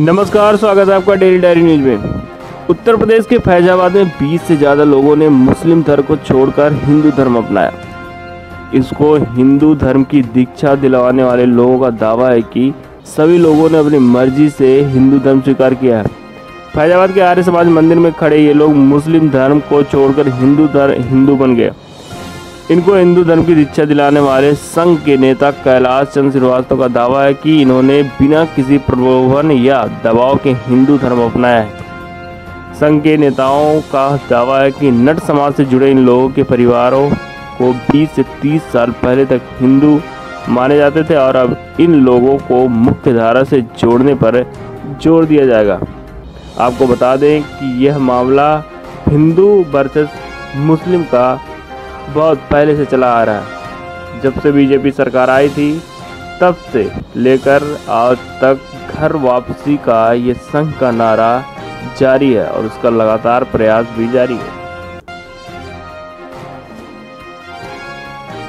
नमस्कार, स्वागत है आपका डेली डायरी न्यूज़ में। उत्तर प्रदेश के फैजाबाद में 20 से ज़्यादा लोगों ने मुस्लिम धर्म को छोड़कर हिंदू धर्म अपनाया। इसको हिंदू धर्म की दीक्षा दिलवाने वाले लोगों का दावा है कि सभी लोगों ने अपनी मर्ज़ी से हिंदू धर्म स्वीकार किया है। फैजाबाद के आर्य समाज मंदिर में खड़े ये लोग मुस्लिम धर्म को छोड़कर हिंदू धर्म, हिंदू बन गए। इनको हिंदू धर्म की दीक्षा दिलाने वाले संघ के नेता कैलाश चंद्र श्रीवास्तव का दावा है कि इन्होंने बिना किसी प्रलोभन या दबाव के हिंदू धर्म अपनाया है। संघ के नेताओं का दावा है कि नट समाज से जुड़े इन लोगों के परिवारों को 20 से 30 साल पहले तक हिंदू माने जाते थे और अब इन लोगों को मुख्य धारा से जोड़ने पर ज़ोर दिया जाएगा। आपको बता दें कि यह मामला हिंदू वर्सेस मुस्लिम का बहुत पहले से चला आ रहा है। जब से बीजेपी सरकार आई थी, तब से लेकर आज तक घर वापसी का ये संघ का नारा जारी है और उसका लगातार प्रयास भी जारी है।